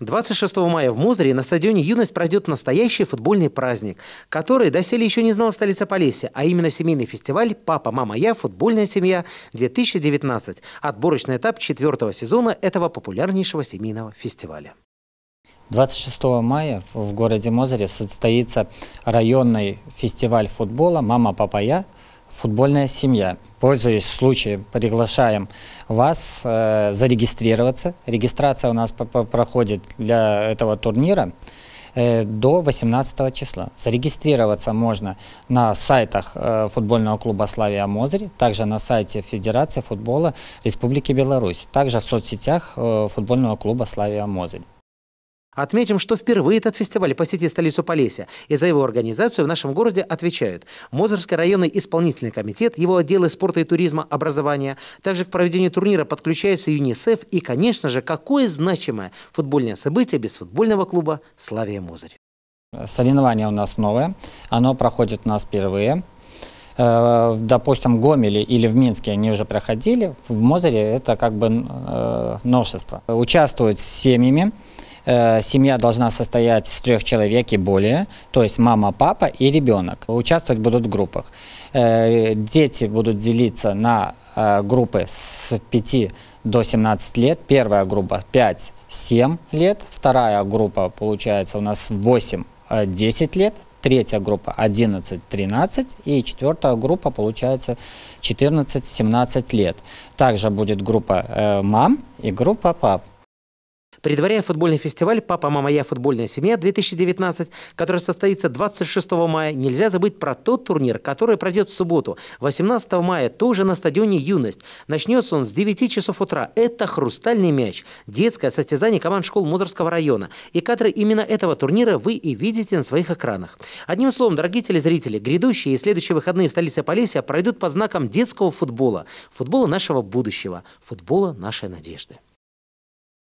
26 мая в Мозыре на стадионе «Юность» пройдет настоящий футбольный праздник, который доселе еще не знала столица Полесья, а именно семейный фестиваль «Папа, мама, я. Футбольная семья-2019». Отборочный этап четвертого сезона этого популярнейшего семейного фестиваля. 26 мая в городе Мозыре состоится районный фестиваль футбола «Мама, папа, я футбольная семья. Пользуясь случаем, приглашаем вас э, зарегистрироваться. Регистрация у нас проходит для этого турнира э, до 18 числа. Зарегистрироваться можно на сайтах э, футбольного клуба «Славия Мозырь», также на сайте Федерации футбола Республики Беларусь, также в соцсетях э, футбольного клуба «Славия Мозырь». Отметим, что впервые этот фестиваль посетит столицу Полесья, и за его организацию в нашем городе отвечают Мозырский районный исполнительный комитет, его отделы спорта и туризма, образования. Также к проведению турнира подключается ЮНИСЕФ и, конечно же, какое значимое футбольное событие без футбольного клуба «Славия Мозырь». Соревнование у нас новое, оно проходит у нас впервые. Э, допустим, в Гомеле или в Минске они уже проходили, в Мозыре это как бы э, новшество. Участвуют с семьями, Э, семья должна состоять из трех человек и более, то есть мама, папа и ребенок. Участвовать будут в группах. Э, дети будут делиться на э, группы с 5 до 17 лет. Первая группа 5-7 лет, вторая группа получается у нас 8-10 лет, третья группа 11-13 и четвертая группа получается 14-17 лет. Также будет группа мам и группа пап. Предваряя футбольный фестиваль «Папа, мама, я. Футбольная семья-2019», который состоится 26 мая, нельзя забыть про тот турнир, который пройдет в субботу, 18 мая, тоже на стадионе «Юность». Начнется он с 9 часов утра. Это «Хрустальный мяч» – детское состязание команд школ Музорского района. И кадры именно этого турнира вы и видите на своих экранах. Одним словом, дорогие телезрители, грядущие и следующие выходные в столице Полесья пройдут под знаком детского футбола, футбола нашего будущего, футбола нашей надежды.